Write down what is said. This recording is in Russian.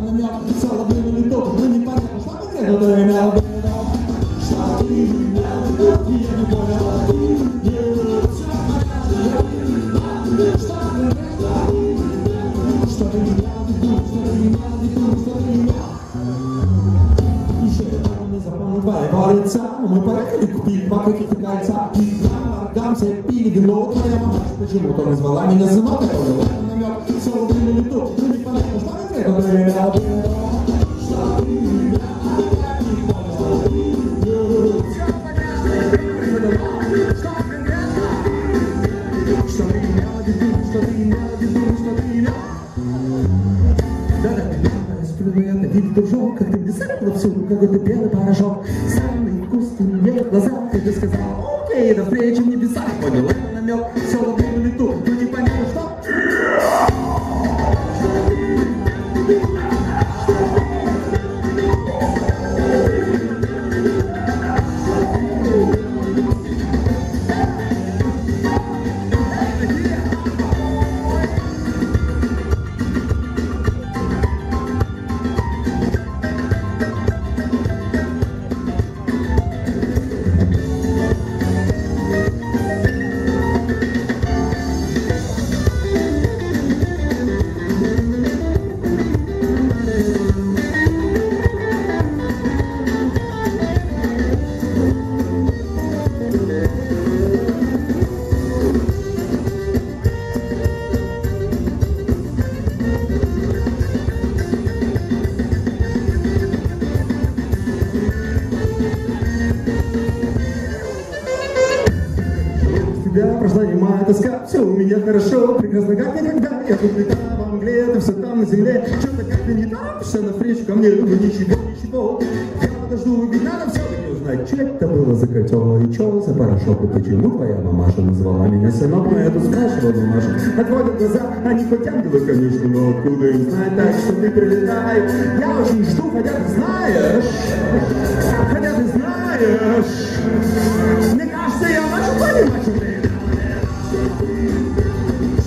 намек, соловьиный леток, ну непонятно, что конкретно ты имел в виду. Что ты имел в виду, я не понял. Всё понятно, я не знаю, что конкретно. Что ты имел в виду, что ты имел в виду, что ты имел. Еще я не запомнил твоего лица, мы поехали купить два каких-то кольца. И два моргам все пили вино, почему-то назвала меня сынок, это намек, видит дружок, как ты мне сыпала всю, какой-то белый порошок. Самый вкусный мне в глазах, и ты сказал, окей, до встречи в небесах. Понял, это намек, все во время лету, тебя прошла немая тоска, все у меня хорошо, прекрасно как никогда. Я тут летаю в Англии, ты все там на земле, что-то как-то не торопишься навстречу ко мне, ну ничего, ничего. Я подожду, ведь надо все-таки узнать, что это было за котел и что за порошок, и почему твоя мамаша назвала меня сынок, но я тут спрашивала мамашу. Отводят глаза, они хоть ангелы, конечно, но откуда им знать так, что ты прилетаешь? Я очень жду, хотя ты знаешь, хотя ты знаешь.